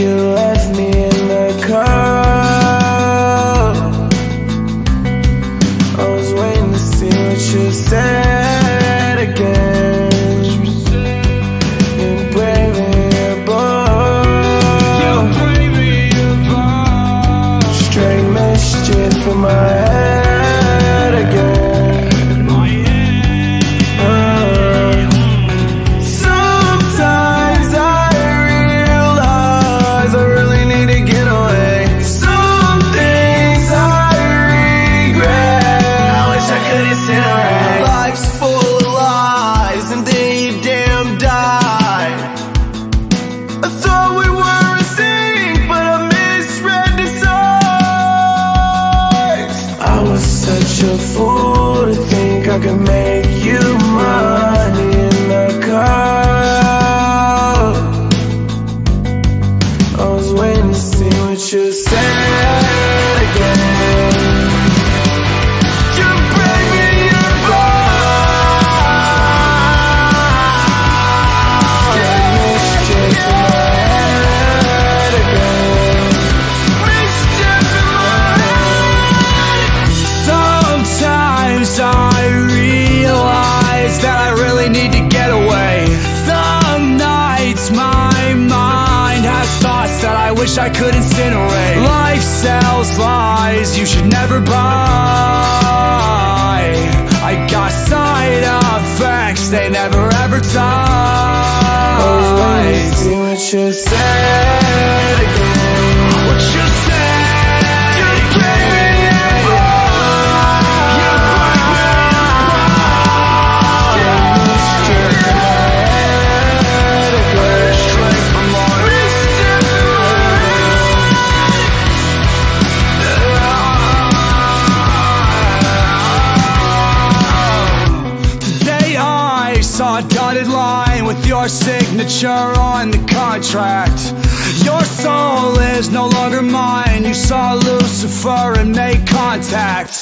you left me. Life's full of lies and damn die. I thought we were a but I misread the signs. I was such a fool to think I could make you money in the car. I was what you said wish I could incinerate. Life sells lies you should never buy. I got side effects, they never ever die. See what you said saw a dotted line with your signature on the contract. Your soul is no longer mine. You saw Lucifer and made contact.